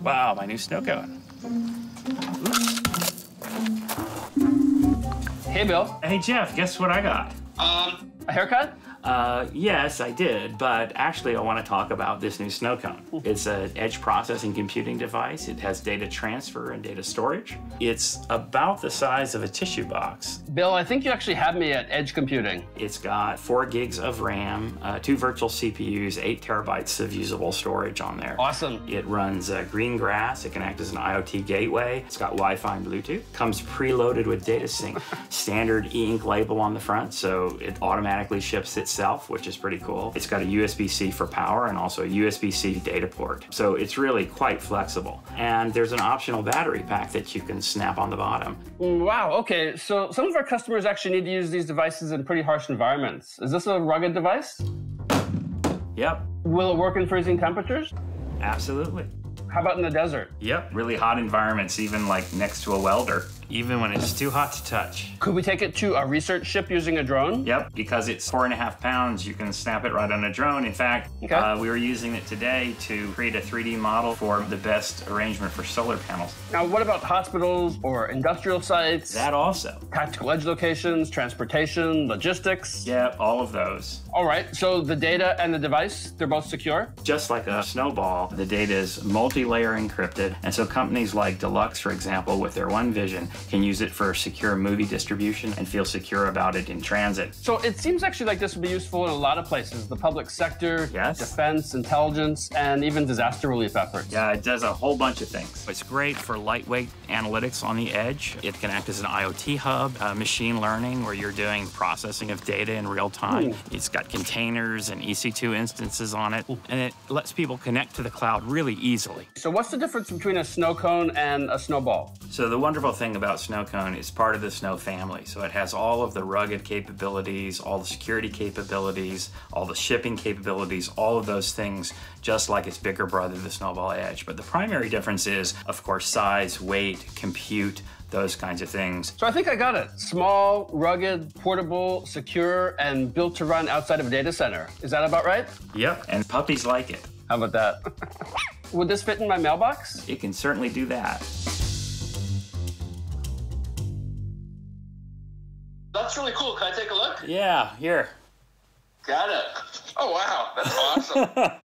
Wow, my new Snowcone. Hey, Bill. Hey, Jeff, guess what I got? Um, a haircut? Uh, yes, I did, but actually I want to talk about this new Snowcone. It's an edge processing computing device. It has data transfer and data storage. It's about the size of a tissue box. Bill, I think you actually had me at edge computing. It's got four gigs of RAM, uh, two virtual CPUs, eight terabytes of usable storage on there. Awesome. It runs uh, Greengrass. It can act as an IoT gateway. It's got Wi-Fi and Bluetooth. Comes preloaded with DataSync. Standard e-ink label on the front, so it automatically ships itself which is pretty cool. It's got a USB-C for power and also a USB-C data port. So it's really quite flexible. And there's an optional battery pack that you can snap on the bottom. Wow, okay. So some of our customers actually need to use these devices in pretty harsh environments. Is this a rugged device? Yep. Will it work in freezing temperatures? Absolutely. How about in the desert? Yep, really hot environments, even like next to a welder even when it's too hot to touch. Could we take it to a research ship using a drone? Yep, because it's four and a half pounds, you can snap it right on a drone. In fact, okay. uh, we were using it today to create a 3D model for the best arrangement for solar panels. Now, what about hospitals or industrial sites? That also. Tactical edge locations, transportation, logistics? Yep, all of those. All right, so the data and the device, they're both secure? Just like a snowball, the data is multi-layer encrypted, and so companies like Deluxe, for example, with their OneVision, can use it for secure movie distribution and feel secure about it in transit. So it seems actually like this would be useful in a lot of places the public sector, yes. defense, intelligence, and even disaster relief efforts. Yeah, it does a whole bunch of things. It's great for lightweight analytics on the edge. It can act as an IoT hub, uh, machine learning, where you're doing processing of data in real time. Ooh. It's got containers and EC2 instances on it, Ooh. and it lets people connect to the cloud really easily. So what's the difference between a Snowcone and a snowball? So the wonderful thing about about Snowcone is part of the Snow family. So it has all of the rugged capabilities, all the security capabilities, all the shipping capabilities, all of those things, just like its bigger brother, the Snowball Edge. But the primary difference is, of course, size, weight, compute, those kinds of things. So I think I got it. Small, rugged, portable, secure, and built to run outside of a data center. Is that about right? Yep, and puppies like it. How about that? Would this fit in my mailbox? It can certainly do that. That's really cool. Can I take a look? Yeah, here. Got it. Oh, wow. That's awesome.